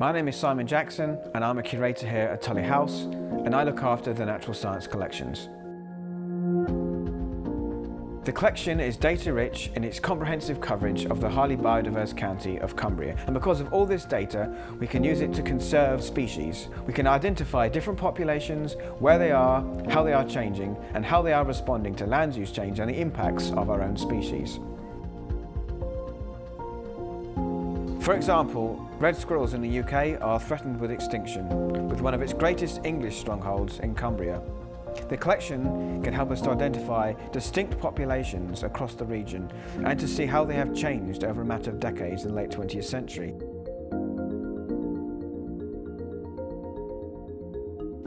My name is Simon Jackson and I'm a curator here at Tullie House and I look after the natural science collections. The collection is data-rich in its comprehensive coverage of the highly biodiverse county of Cumbria. And because of all this data, we can use it to conserve species. We can identify different populations, where they are, how they are changing, and how they are responding to land use change and the impacts of our own species. For example, red squirrels in the UK are threatened with extinction, with one of its greatest English strongholds in Cumbria. The collection can help us to identify distinct populations across the region and to see how they have changed over a matter of decades in the late 20th century.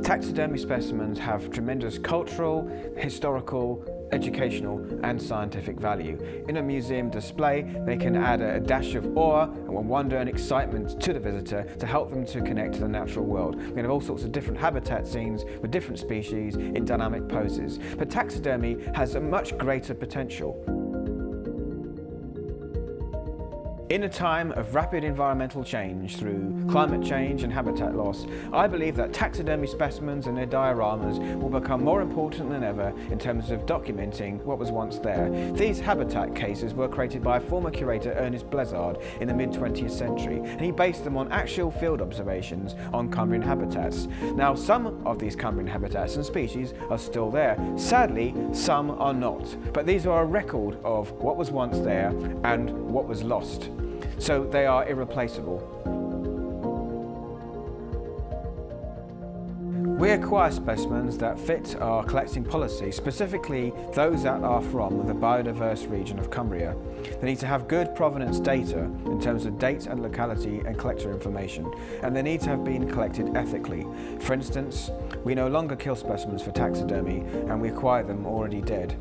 Taxidermy specimens have tremendous cultural, historical, educational and scientific value. In a museum display, they can add a dash of awe and wonder and excitement to the visitor to help them to connect to the natural world. We can have all sorts of different habitat scenes with different species in dynamic poses. But taxidermy has a much greater potential. In a time of rapid environmental change through climate change and habitat loss, I believe that taxidermy specimens and their dioramas will become more important than ever in terms of documenting what was once there. These habitat cases were created by a former curator Ernest Blezard in the mid-20th century, and he based them on actual field observations on Cumbrian habitats. Now, some of these Cumbrian habitats and species are still there. Sadly, some are not, but these are a record of what was once there and what was lost so they are irreplaceable. We acquire specimens that fit our collecting policy, specifically those that are from the biodiverse region of Cumbria. They need to have good provenance data in terms of date and locality and collector information, and they need to have been collected ethically. For instance, we no longer kill specimens for taxidermy, and we acquire them already dead.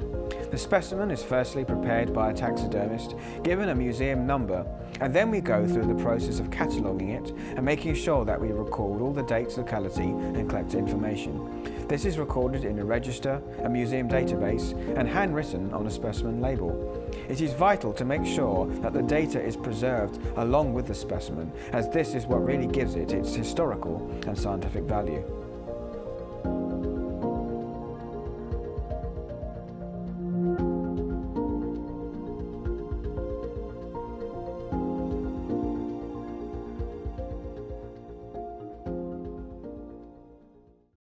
The specimen is firstly prepared by a taxidermist, given a museum number, and then we go through the process of cataloguing it and making sure that we record all the dates, locality and collector information. This is recorded in a register, a museum database and handwritten on a specimen label. It is vital to make sure that the data is preserved along with the specimen, as this is what really gives it its historical and scientific value.